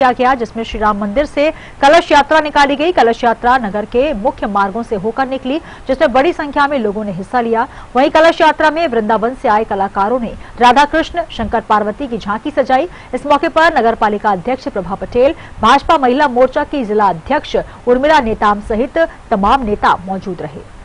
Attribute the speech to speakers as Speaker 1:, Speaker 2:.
Speaker 1: किया गया, जिसमें श्री राम मंदिर से कलश यात्रा निकाली गई। कलश यात्रा नगर के मुख्य मार्गों से होकर निकली, जिसमें बड़ी संख्या में लोगों ने हिस्सा लिया। वहीं कलश यात्रा में वृंदावन से आए कलाकारों ने राधा कृष्ण शंकर पार्वती की झांकी सजाई। इस मौके पर नगर पालिका अध्यक्ष प्रभा पटेल, भाजपा महिला मोर्चा की जिला अध्यक्ष उर्मिला नेताम सहित तमाम नेता मौजूद रहे।